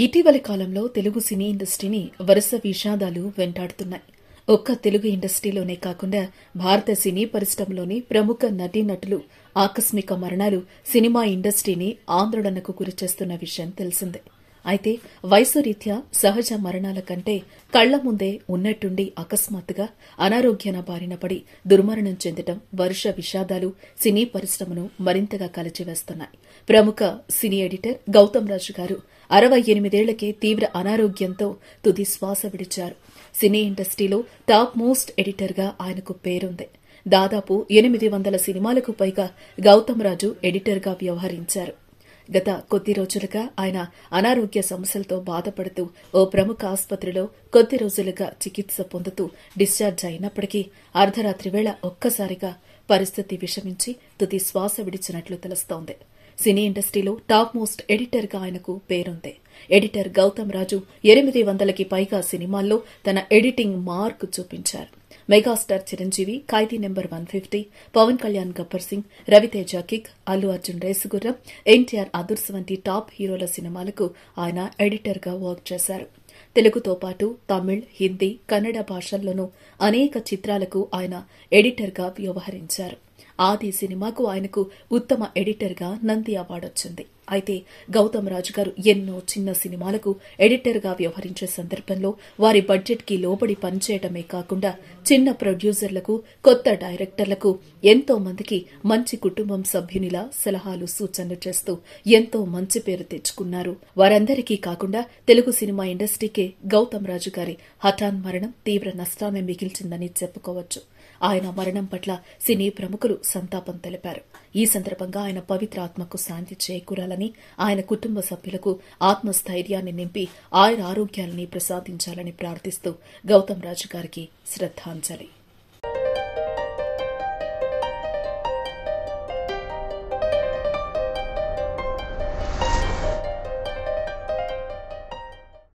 ఇటీవలి కాలంలో తెలుగు సినీ ఇండస్ట్రీని వరుస విషాదాలు వెంటాడుతున్నాయి. ఒక్క తెలుగు ఇండస్ట్రీలోనే కాకుండా భారత సినీ పరిశ్రమలోని ప్రముఖ నటీనటులు ఆకస్మిక మరణాలు సినిమా ఇండస్ట్రీని ఆందోళనకు గురిచేస్తున్న విషయం తెలిసిందే. అయితే వయసు రీత్యా సహజ మరణాల కంటే కళ్ళ ముందే ఉన్నట్టుండి అకస్మాత్తుగా అనారోగ్యాన బారిన పడి దుర్మరణం చెందటం వరుష విషాదాలు సినీ పరిశ్రమను మరింతగా కలిచివేస్తున్నాయి. ప్రముఖ సినీ ఎడిటర్ గౌతమ్ రాజు గారు అరవై ఎనిమిదేళ్ళకే తీవ్ర అనారోగ్యంతో తుది శ్వాస విడిచారు. సినీ ఇండస్ట్రీలో టాప్ మోస్ట్ ఎడిటర్గా ఆయనకు పేరుంది. దాదాపు ఎనిమిది వందల సినిమాలకు పైగా గౌతమ్ రాజు ఎడిటర్గా వ్యవహరించారు. గత కొద్ది రోజులుగా ఆయన అనారోగ్య సమస్యలతో బాధపడుతూ ఓ ప్రముఖ ఆసుపత్రిలో కొద్ది రోజులుగా చికిత్స పొందుతూ డిశ్చార్జ్ అయినప్పటికీ అర్ధరాత్రి వేళ ఒక్కసారిగా పరిస్థితి విషమించి తుది శ్వాస విడిచినట్లు తెలుస్తోంది. సినీ ఇండస్ట్రీలో టాప్ మోస్ట్ ఎడిటర్గా ఆయనకు పేరుంది. ఎడిటర్ గౌతమ్ రాజు ఎనిమిది వందలకి పైగా సినిమాల్లో తన ఎడిటింగ్ మార్క్ చూపించారు. Megastar Chiranjeevi Khaidi number one fifty Pawan Kalyan Gabbar Singh Ravi Teja Kick Allu Arjun Race Gurram NTR Adhurs వంటి టాప్ హీరోల సినిమాలకు ఆయన ఎడిటర్గా వర్క్ చేశారు. తెలుగుతో పాటు తమిళ్ హిందీ కన్నడ భాషల్లోనూ అనేక చిత్రాలకు ఆయన ఎడిటర్గా వ్యవహరించారు. ఆది సినిమాకు ఆయనకు ఉత్తమ ఎడిటర్గా నంది అవార్డు వచ్చింది అయితే గౌతమ్ రాజు గారు ఎన్నో చిన్న సినిమాలకు ఎడిటర్గా వ్యవహరించే సందర్భంలో వారి బడ్జెట్కి లోబడి పనిచేయడమే కాకుండా చిన్న ప్రొడ్యూసర్లకు కొత్త డైరెక్టర్లకు ఎంతో మందికి మంచి కుటుంబం సభ్యునిలా సలహాలు సూచనలు చేస్తూ ఎంతో మంచి పేరు తెచ్చుకున్నారు. వారందరికీ కాకుండా తెలుగు సినిమా ఇండస్ట్రీకే గౌతమ్ రాజు గారి హఠాన్ మరణం తీవ్ర నష్టాన్ని మిగిల్చిందని చెప్పుకోవచ్చు. ఆయన మరణం పట్ల సినీ ప్రముఖులు సంతాపం తెలిపారు. ఈ సందర్భంగా ఆయన పవిత్ర ఆత్మకు శాంతి చేకూరాలని ఆయన కుటుంబ సభ్యులకు ఆత్మస్థైర్యాన్ని నింపి ఆయన ఆరోగ్యాలని ప్రసాదించాలని ప్రార్థిస్తూ గౌతమ్ రాజు గారికి శ్రద్ధాంజలి.